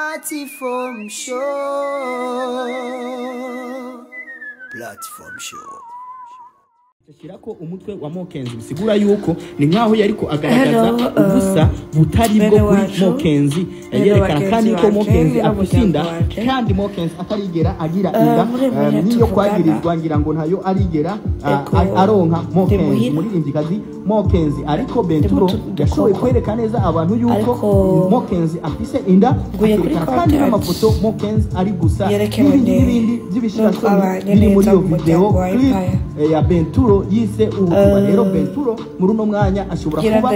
Platform show. Platform show. shirako umutwe wa mokenzi. Bisigura yuko ni nk'aho yariko agaragaza ubusa butari bwo kuri mokenzi. Yerekana kandi ko mokenzi akusinda kandi mokenzi atarigera agira inda. Um, niyo kwagirizwa ngira ngo ntayo arigera uh, aronka mokenzi. Muririmbikazi mokenzi. Ariko benturo yashoboye kwereka neza abantu yuko mokenzi afise inda. Akerekana kandi n'amafoto mokenzi ari gusa. N'ibindi n'ibindi by'ibishirasoni biri muri iyo videwo eh, ya benturo. Yise ubutuba rero benturo muri uno mwanya ashobora kuba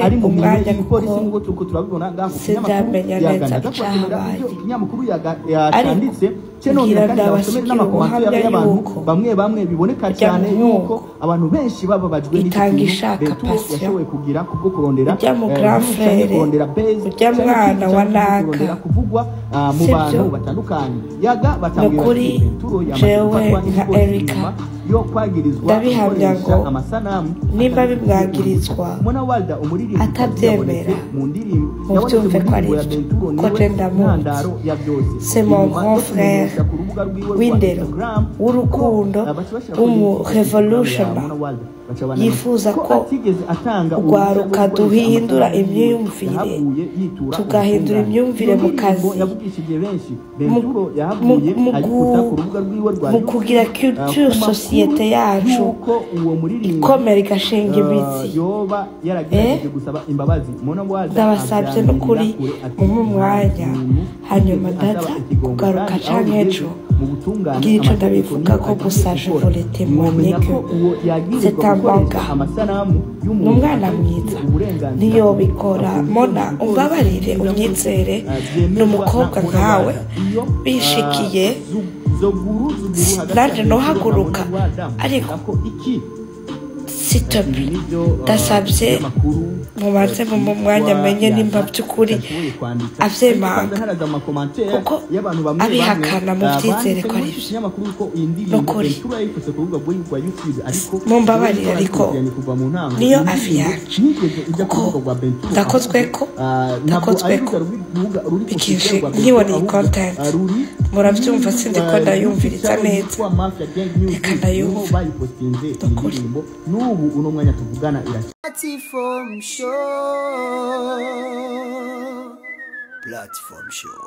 ah, ari mu y'igipolisi kuko nk'uko turiko turabibona ngaho ku kinyamakuru yagandaza ikinyamakuru yaga- yacanditse kugira ya y'uko. Bamwe bamwe biboneka cyane yuko. abantu benshi bababajwe n'iki kintu. Yashoboye kugira kubwo kurondera eh, kurondera base ujya mwana wa naka. kuvugwa ah, mu bantu batandukanye. Yaga batambwira kuri jewe na erika ndabihamya ngo nimba bimwagirizwa atabyemera. mubyumve ko ari byo ko je ndamuzi c'est mon grand frère w'indero, w'urukundo, ko, baca bashira w'umu kuri Instagram revolutioner. ya Mona Walda, baca banandika yifuza ko urwaruka duhindura imyumvire, tugahindura imyumvire mu kazi. Mu- kugira culture makuru societe yacu. ikomera igashinga Uh, imitsi. Walda ndabasabye n'ukuri mumpe umwanya hanyuma ikigongo kugaruka kandi ico amategeko ndabivuga ko gusa je voulais témoigner que c'est un ni umwana mwiza. Niyo bikora. mona umbabarire unyizere. ni umukobwa nkawe. Uh, bishikiye. zu- zoguru zuguru hagati nanje ya nohaguruka, Benturo na Mona Walda. ariko sitopi ndasabye mubanze mu mwanya amenye nimba by'ukuri avyemanga kuko abihakana mu byizere ko ari byo Nukuri. Mumbabarire ariko niyo avi yanje kuko ndakozweko ndakozweko ikije nkibona iyi content murabyumva sindi ko ndayumviriza neza reka ndayumva Nukuri. n'ubu uno mwanya tuvugana show. Platform show.